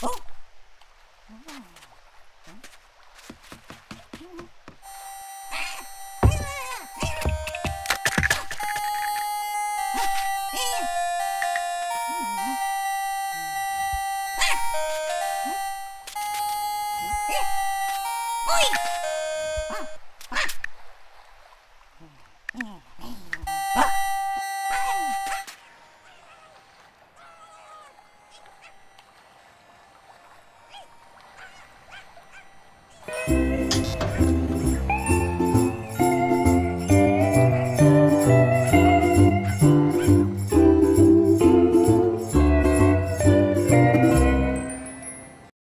Oh! Mm-hmm.